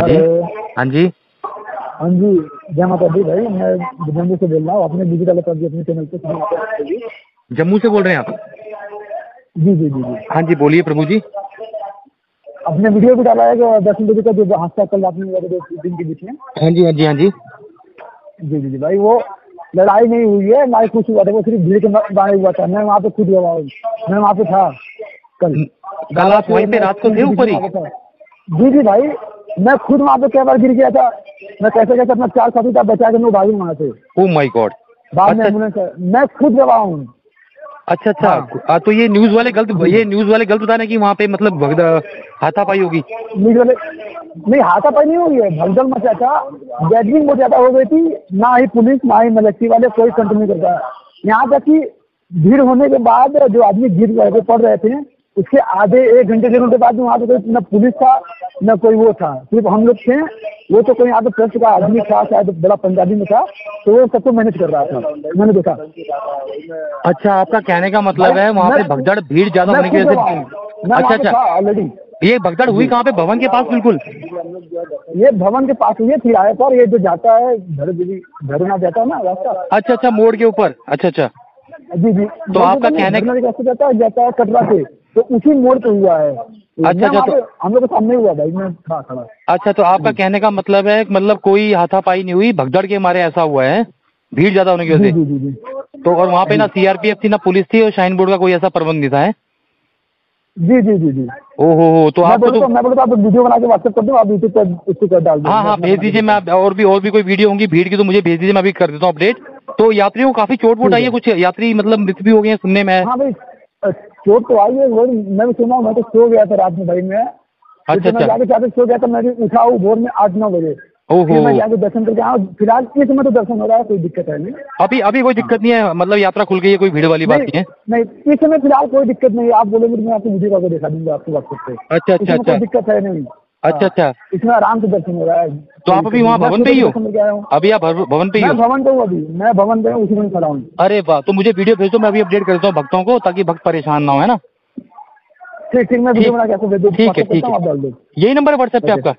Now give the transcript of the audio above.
हाँ जी। हाँ जी जय माता दी भाई। मैं जम्मू से बोल रहा हूँ आपने डिजिटल कर अपने चैनल पे जम्मू से बोल रहे हैं आप? जी जी जी जी। हाँ जी बोलिए प्रभु जी। आपने वीडियो भी डाला है जो दस बजे का जो हादसा कल आपने दिन के बीच में? हाँ जी हाँ जी हाँ जी। जी जी जी भाई वो लड़ाई नहीं हुई है ना ही कुछ हुआ था वो सिर्फ़ भीड़ के बारे हुआ था। मैं वहाँ पे खुद हुआ मैं वहाँ पे था कल। कल आप वहीं पे रात को थे ऊपर ही? जी जी भाई मैं खुद वहाँ पे कई बार गिर गया था। मैं कैसे कैसे अपना चार साथी था बचा के मैं भागी वहाँ से। ओ माय गॉड बाद में अच्छा। एंबुलेंस मैं खुद गवाह हूँ। अच्छा अच्छा। आ, तो ये न्यूज़ वाले गलत ये न्यूज़ वाले गलत बता रहे कि वहाँ पे मतलब हाथापाई होगी। न्यूज़ वाले नहीं हाथापाई नहीं हुई है भगदड़ मचा था। गैदरिंग बहुत ज़्यादा हो गई थी। ना ही पुलिस ना ही मिलिट्री वाले कोई कंट्रोल नहीं करता। यहाँ तक कि भीड़ होने के बाद जो आदमी गिर थे पड़ रहे थे। उसके आधे एक घंटे डेढ़ घंटे बाद वहाँ पे कोई न पुलिस था न कोई वो था। सिर्फ़ हम लोग थे वो तो कोई यहाँ पे ट्रस्ट का आदमी था शायद बड़ा पंजाबी में था तो वो सबको मैनेज कर रहा था। मैंने देखा। अच्छा आपका कहने का मतलब है वहाँ पे भगदड़ भीड़ ज़्यादा होने की वजह से अच्छा अच्छा। ऑलरेडी ये भगदड़ हुई कहाँ पे? भवन के पास बिल्कुल। ये भवन के पास ये किराए पर ये जो जाता है घर झरना जाता है ना रास्ता। अच्छा अच्छा मोड़ के ऊपर। अच्छा अच्छा। जी जी। तो आपका कहने- जाता है जाता है कटरा से तो उसी मोड़ पे हुआ है। अच्छा, वहाँ तो- हम लोग के सामने हुआ भाई मैं था खड़ा। अच्छा तो आपका कहने का मतलब है मतलब कोई हाथापाई नहीं हुई भगदड़ के मारे ऐसा हुआ है? भीड़ ज़्यादा होने की वजह से? तो और वहाँ पे ना सीआरपीएफ थी ना पुलिस थी और शाइन बोर्ड का कोई ऐसा प्रबंध नहीं था है? जी जी जी जी। ओहो हो तो मैं आपको तो मैं बोलता आप वीडियो बना के व्हाट्सएप कर दो आप यूट्यूब पर उसको कर डाल दो। हाँ हाँ भेज दीजिए मैं और भी और भी कोई वीडियो होंगी भीड़ की तो मुझे भेज दीजिए मैं अभी कर देता हूँ अपडेट। तो यात्रियों को काफ़ी चोट वोट आई है कुछ यात्री मतलब मृत भी हो गए हैं सुनने में? हाँ भाई चोट तो आई है मैं भी सुना मैं तो सो गया था रात में भाई मैं। अच्छा, मैं अच्छा। जाके जाके सो गया था मैं भी उठा हूँ भोर में आठ नौ बजे। ओहो। मैं जाके दर्शन करके आया फ़िलहाल इस समय तो दर्शन हो रहा है कोई दिक्कत है नहीं। अभी अभी कोई दिक्कत नहीं है मतलब यात्रा खुल गई है कोई भीड़ वाली बात नहीं है। नहीं इस समय फ़िलहाल कोई दिक्कत नहीं है आप बोलेंगे तो मैं आपको वीडियो करके दिखा दूँगा आपको व्हाट्सएप पे। अच्छा अच्छा अच्छा। दिक्कत है नहीं। अच्छा अच्छा। इसमें आराम से दर्शन हो रहा है। तो आप अभी वहाँ भवन पे ही हो? हूँ। अभी आप भवन पे ही हो? भवन पे हूँ अभी। मैं भवन पे हूँ उसी में खड़ा हूँ। अरे वाह तो मुझे वीडियो भेज दो मैं अभी अपडेट कर देता हूँ भक्तों को ताकि भक्त परेशान ना हो है ना? ठीक ठीक मैं वीडियो बना के भेज दूँ ठीक है ठीक करता हूँ, है। यही नंबर है व्हाट्सएप पे आपका?